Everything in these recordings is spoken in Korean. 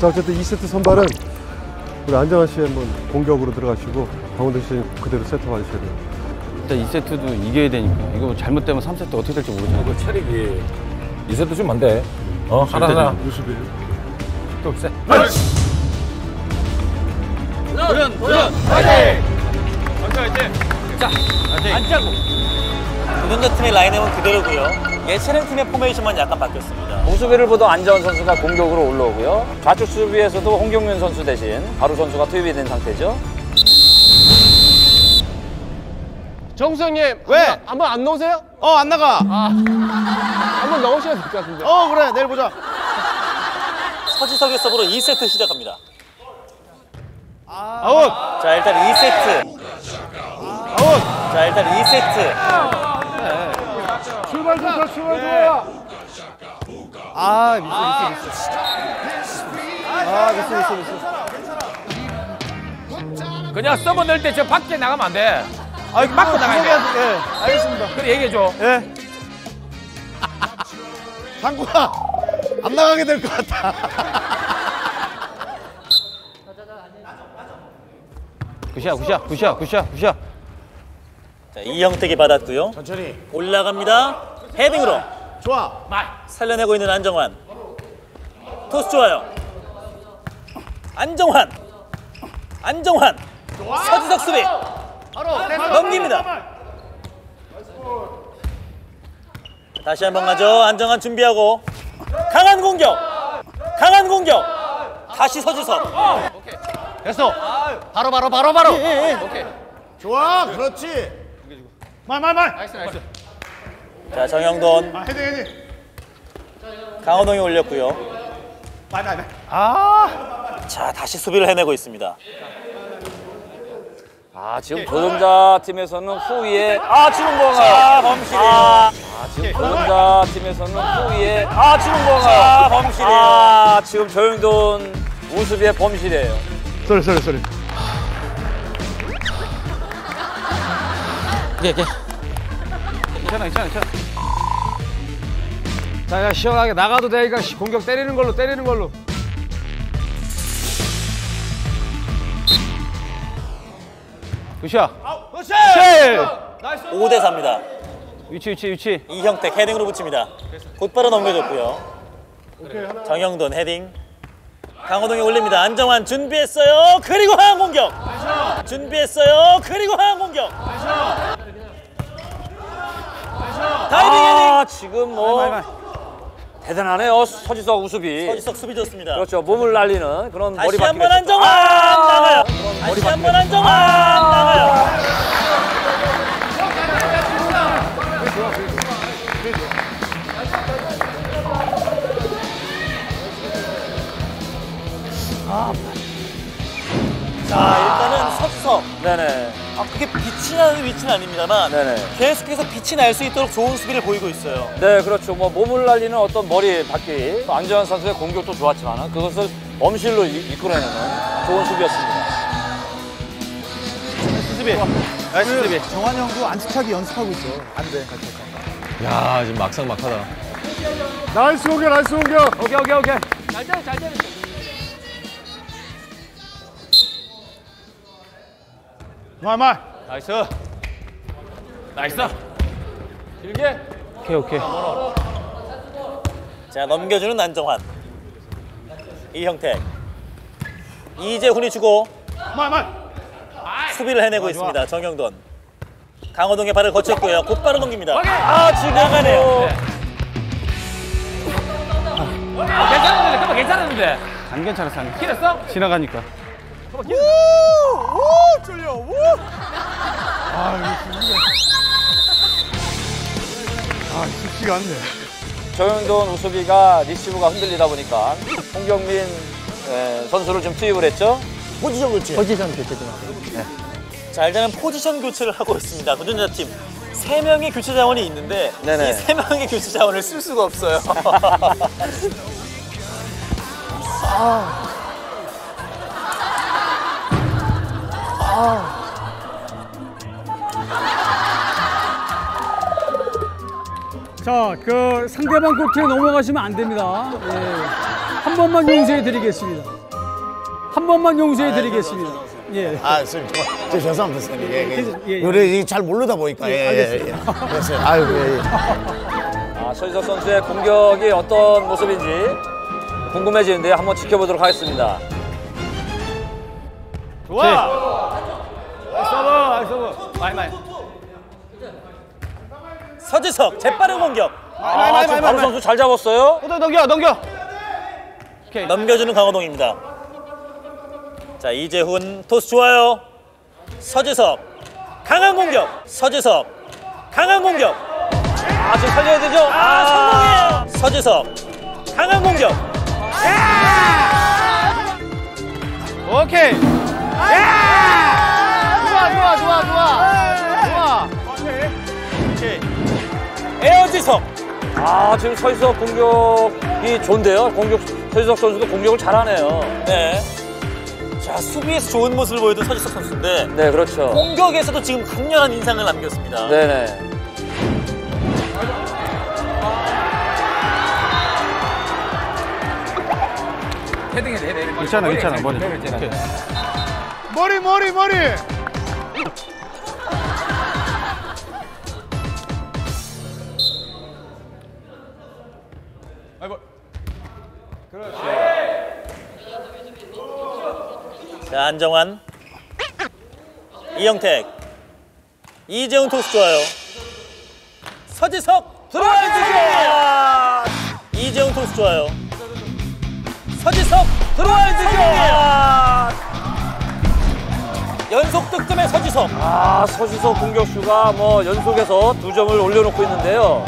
자 어쨌든 2세트 선발은 우리 안정환 씨 한번 공격으로 들어가시고 강원도 씨 그대로 세트 받으셔야 돼요. 일단 2세트도 이겨야 되니까 이거 잘못되면 3세트 어떻게 될지 모르잖아. 그 체력이 이세트 주면 안 돼. 어 하나 하나. 유수비예요. 둘 셋. 도전! 도전! 화이팅! 화이팅! 자, 화이팅! 안 짜고! 도전자 팀의 라인업은 그대로고요. 예체능 팀의 포메이션만 약간 바뀌었습니다. 우수비를 보던 안정환 선수가 공격으로 올라오고요. 좌측 수비에서도 홍경윤 선수 대신 바로 선수가 투입이 된 상태죠. 정수 형님 왜? 한번 안 넣으세요? 어 안 나가. 한번 넣으셔야 될 것 같은데 어 그래 내일 보자. 서지석의 서브로 2세트 시작합니다. 아웃. 자, 일단 2세트. 아웃. 자, 일단 2세트. 출발 좋다 출발 좋아. 아 미스 미스 미스. 아 미스 미스 미스. 그냥 서버 넣을 때 저 밖에 나가면 안 돼. 아 맞고 나가야 돼. 예 알겠습니다. 그래 얘기해줘. 예. 상구야 안 나가게 될 것 같아. 굿샷, 굿샷, 굿샷, 굿샷, 굿샷. 자, 이형택이 받았고요. 천천히. 올라갑니다. 헤딩으로 좋아. 살려내고 있는 안정환. 토스 좋아요. 안정환. 안정환. 서지석 수비. 넘깁니다. 다시 한번 가죠. 안정환 준비하고 강한 공격. 강한 공격. 다시 서지석. 됐어 바로 바로 바로 바로 좋아 그렇지. my my my. nice nice 자 정형돈. 아 헤딩 헤딩. 강호동이 올렸고요. 말말 아. 자 다시 수비를 해내고 있습니다. 아 지금 도전자 팀에서는 후위에 아 뭐가 자 범실이에요. 아 지금 도전자 팀에서는 후위에 아 뭐가 자 범실이에요. 아 지금 정형돈 우수비의 범실이에요. sorry sorry sorry. 오케이, 오케이. 괜찮아, 괜찮아, 괜찮아. 자 야, 시원하게 나가도 되니까 공격 때리는 걸로 때리는 걸로 굿샷. 5대 4입니다. 위치, 위치, 위치. 이형택 헤딩으로 붙입니다. 곧바로 넘겨줬고요. 정영돈 헤딩. 강호동이 올립니다. 안정환 준비했어요. 그리고 하얀 공격. 준비했어요. 그리고 하얀 공격. 다이빙 헤딩. 아 지금 뭐 대단하네요 서지석 우수비. 서지석 수비 좋습니다. 그렇죠 몸을 날리는 그런 머리 다시 한번 안정환 나가요. 다시 한번 안정환 나가요. 빛이 나는 위치는 아닙니다만 네네. 계속해서 빛이 날 수 있도록 좋은 수비를 보이고 있어요. 네 그렇죠 뭐 몸을 날리는 어떤 머리 받기 안정환 선수의 공격도 좋았지만 그것을 범실로 이- 이끌어내는 좋은 수비였습니다. nice 수비. 정환이 형도 안축차기 연습하고 있어. 안 돼. 야, 지금 막상막하다. nice 공격 nice 공격. 오케이, 오케이, 오케이. my my. nice. nice. 길게. 오케이, 오케이. 자 넘겨주는 안정환 이형택 이재훈이 주고 말말. 수비를 해내고 있습니다 정형돈 강호동의 발을 거쳤고요 곧바로 넘깁니다 아 지금 나가네요 괜찮은데, 그거 괜찮은데. 안 괜찮았어, 안 괜찮았어. 지나가니까. 우 쫄려. 우. 아 쉽지가 않네. 조영돈 우수비가 리시브가 흔들리다 보니까 홍경민 에, 선수를 좀 투입을 했죠. 포지션 교체. 자 일단은 포지션 교체를 하고 있습니다 도전자팀 세 명의 교체 자원이 있는데 네네. 이 세 명의 교체 자원을 쓸 수가 없어요 자, 그 상대방 코트에 넘어가시면 안 됩니다. 예. 한 번만 용서해 드리겠습니다. 한 번만 용서해 드리겠습니다. 예. 아, 선생님, 저, 저 죄송합니다, 선생님. 예, 예. 예, 예. 요래 잘 모르다 보니까. 예, 예, 예. 그래서, 아유, 예, 예. 아, 서지석 선수의 공격이 어떤 모습인지 궁금해지는데요. 한번 지켜보도록 하겠습니다. 서 지석 재빠른 공격 아, 지금 바로 선수 잘 잡았어요. 또 넘겨 넘겨. 넘겨주는 강호동입니다. 자 이재훈 토스 좋아요. 서지석 강한 공격. 서지석 강한 공격. 아, 지금 살려야 되죠? 아 성공해요. 서지석 강한 공격. 오케이. 좋 아, 지금 서지석 공격이 좋은데요. 공격, 서지석 선수도 공격을 잘하네요. 네. 자 수비에서 좋은 모습을 보여준 서지석 선수인데 네, 그렇죠. 공격에서도 지금 강렬한 인상을 남겼습니다. 네네. 괜찮아 괜찮아 머리. 머리 머리 머리. 안정환 이영택 이재훈 토스 좋아요 서지석 들어와야 되죠 이재훈 토스 좋아요 서지석 들어와야 되죠 연속 득점의 서지석 아, 서지석 공격수가 뭐 연속해서 두 점을 올려놓고 있는데요.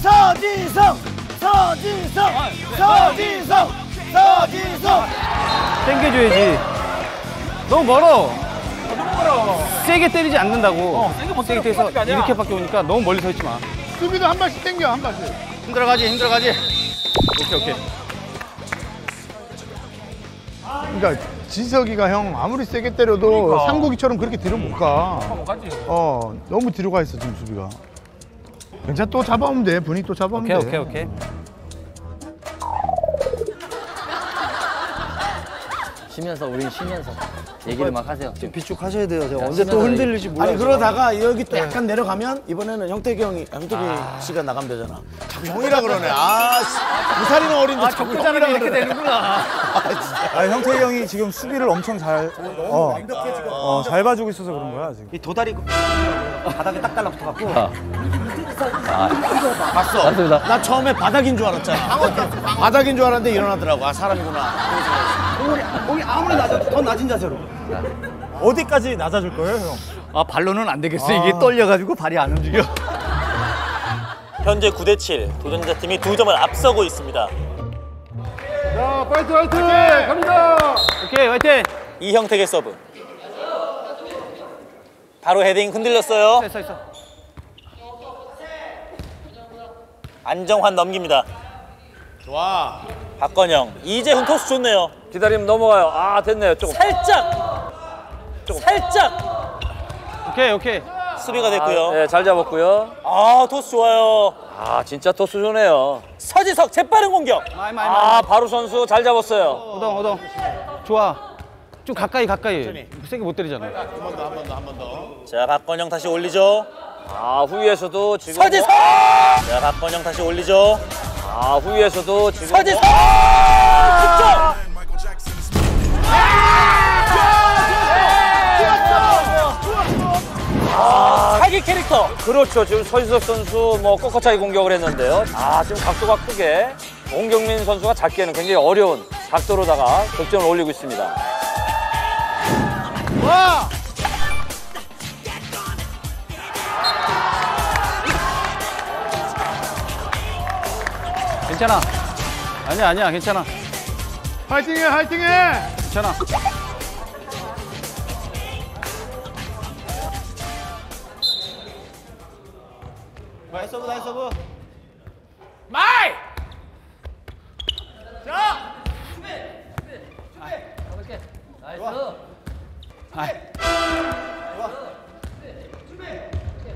서지성! 서지성! 서지성! 서지성! 땡겨줘야지. 너무 멀어. 세게 때리지 않는다고. 세게 때려서 이렇게밖에 오니까 너무 멀리 서 있지 마. 수비도 한 발씩 당겨 한 발씩. 힘들어가지 힘들어가지. 오케이 오케이. 그러니까 지석이가 형 아무리 세게 때려도 상국이처럼 그렇게 뒤로 못 가. 어 너무 뒤로 가 있어 지금 수비가. 괜찮아 또 잡아오면 돼. 분위기 또 잡아오면 오케이 돼. 오케이 오케이. 쉬면서 우린 쉬면서 얘기를 막 하세요. 지금 비축하셔야 돼요. 제가 언제 또 흔들릴지 몰라요. 아니 그러다가 여기 또 약간 내려가면 이번에는 형태기 형이 형태기 씨가 나가면 되잖아. 자꾸 형이라 그러네. 아, 씨. 무살이는 어린데 자꾸 형이라 이렇게 되는구나. 아 형태희 형이 지금 수비를 엄청 잘, 어, 어, 잘 봐주고 있어서 그런 거야 지금. 이 도다리 바닥에 딱 달라붙어 갖고 봤어. 맞습니다. 나 처음에 바닥인 줄 알았잖아. 바닥인 줄 알았는데 일어나더라고. 아 사람이구나. 아무리 낮아 더 낮은 자세로. 어디까지 낮아줄 거예요 형? 아 발로는 안 되겠어. 이게 떨려가지고 발이 안 움직여. 현재 9대 7 도전자 팀이 두 점을 앞서고 있습니다 자 파이팅 파이팅 갑니다. 오케이 화이팅. 이형택의 서브 바로 헤딩 흔들렸어요 있어 있어. 안정환 넘깁니다 좋아. 박건영 이재훈 토스 좋네요 기다리면 넘어가요. 아, 됐네요. 조금. 살짝 살짝 오케이 오케이. 수비가 됐고요 네, 잘 잡았고요. 아 토스 좋아요 아, 진짜 토스 좋네요. 서지석 재빠른 공격 my my my. 아, 바로 선수 잘 잡았어요. 호동 호동. 좋아. 좀 가까이 가까이. 세게 못 때리잖아. 자 박건영 다시 올리죠 아, 후위에서도 지금. 서지석 자 박건영 다시 올리죠 아, 후위에서도 지금. 서지석 득점 사기 캐릭터 그렇죠. 지금 서지석 선수 뭐 꺾어차기 공격을 했는데요. 아, 지금 각도가 크게 홍경민 선수가 잡기에는 굉장히 어려운 각도로다가 득점을 올리고 있습니다. 괜찮아. 아니야 아니야 괜찮아. 파이팅해 파이팅해. 괜찮아. nice 서브 nice 서브.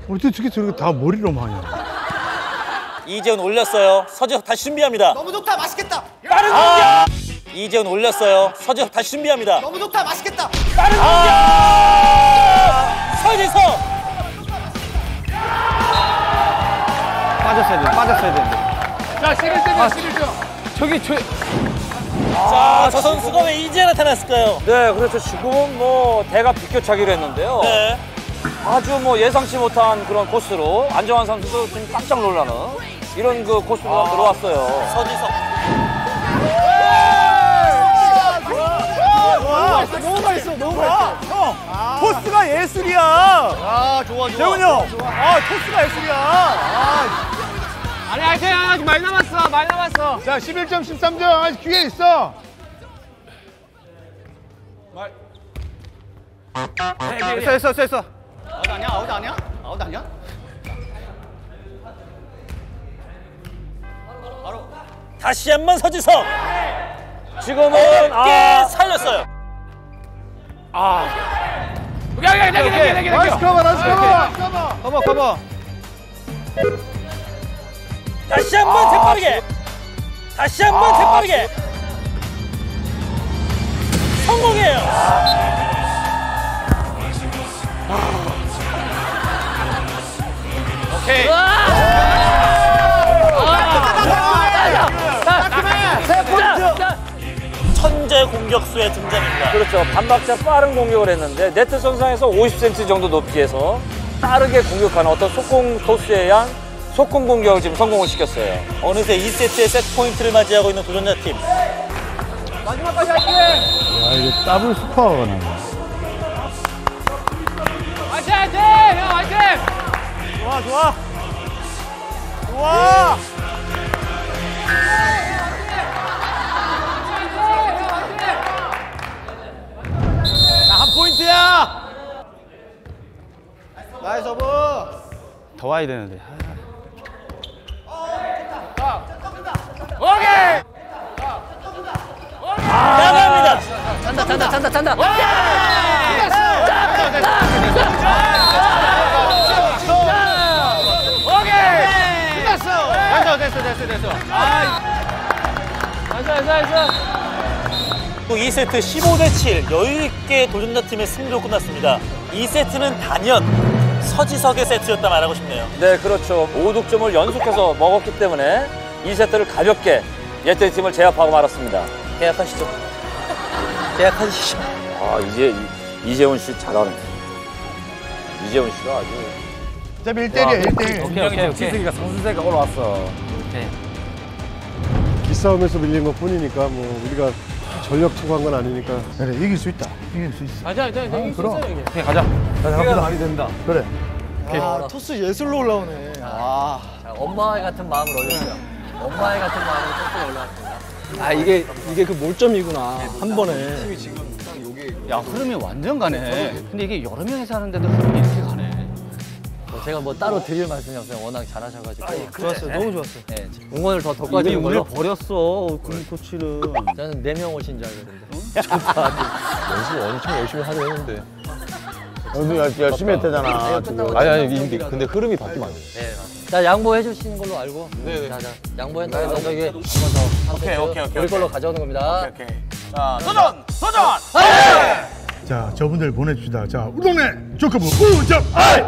우리 어떻게 저렇게 다 머리로만 하냐. 이재훈 올렸어요 서지석 다시 준비합니다 너무 좋다 맛있겠다. 빠른 공격 이재훈 올렸어요. 서지석 다시 준비합니다. 너무 좋다 맛있겠다 빠른 공격! 서지석! 빠졌어야 돼. 빠졌어야 돼. 자, 11점이야, 11점. 저기 저 자, 저 선수가 왜 이제 나타났을까요? 네, 그렇죠. 지금은 뭐 대가 비껴차기로 했는데요. 네. 아주 뭐 예상치 못한 그런 코스로 안정환 선수도 지금 깜짝 놀라는 이런 그 코스로 들어왔어요. 서지석. 너무 맛있어 너무 맛있어. 형 토스가 예술이야. 아 좋아 좋아. 재훈이 형아. 토스가 예술이야. 아. 아니, 아직 아직 많이 남았어. 많이 남았어. 자 11점 13점. 아직 기회 있어. 됐어, 됐어, 됐어. 아웃 아니야? 아웃 아니야? 아웃 아니야 다시 한 번 서지석. 지금은 아, 살렸어요. 오케이, 오케이, 오케이, 오케이, 오케이. nice 커버 nice 커버 커버, 커버. 다시 한 번 재빠르게. 다시 한 번 재빠르게. 성공이에요. 천재 공격수의 등장입니다. 그렇죠. 반박자 빠른 공격을 했는데 네트 선상에서 50cm 정도 높이에서 빠르게 공격하는 어떤 속공 토스에 의한 속공 공격을 지금 성공을 시켰어요. 어느새 2세트의 세트 포인트를 맞이하고 있는 도전자 팀. 야 이게 더블 스코어가 나네 화이팅, 화이팅! 형, 화이팅! 좋아 좋아 좋아 와야 되는데. 나갑니다. 찬다, 찬다, 찬다, 찬다. 됐어, 됐어, 됐어, 됐어. 또 2세트 15대 7 여유 있게 도전자 팀의 승리로 끝났습니다. 2세트는 단연 서지석의 세트였다 말하고 싶네요. 네, 그렇죠. 5득점을 연속해서 먹었기 때문에 2세트를 가볍게 예태 팀을 제압하고 말았습니다. 계약하시죠. 계약하시죠. 아, 이제 이- 이재훈 씨 잘하네. 이재훈 씨가 아주 자 1대1이야 1대1 오케이, 오케이, 오케이. 지승이가 상승세가 올라왔어. 기싸움에서 밀린 것 뿐이니까 뭐 우리가 전력 투구한 건 아니니까. 그래 이길 수 있다. 이길 수 있어. 가자, 가자, 가자. 그럼. 오케이, 가자. 생각보다. 많이 된다. 그래. 아 토스 예술로 올라오네. 아. 자, 엄마의 같은 마음을 올렸어요. 엄마의 같은 마음으로 토스가 올라왔습니다. 아 이게 이게 그 몰점이구나. 한 번에. 야, 흐름이 완전 가네. 근데 이게 여러 명이서 하는데도 흐름이 이렇게 가네. 뭐 제가 뭐 따로 드릴 말씀이 없어요. 워낙 잘하셔가지고. 좋았어요 너무 좋았어 네, 응원을 더 이미 덕가지는 우리를 걸로. 버렸어 군 코치를 저는 네 명 오신 줄 알았는데. 연습 엄청 열심히 하려 했는데. 열- 열심히 했대잖아 아니, 아니, 근데, 근데 흐름이 바뀌면 안 돼. 네, 맞습니다. 자, 양보해 주시는 걸로 알고. 네, 자, 자, 양보했다고 해서 저기 한번 더. 오케이, 오케이, 오케이. 우리 걸로 가져오는 겁니다. 자 저분들 보내줍시다 자 우리 동네 조커부 우점 아이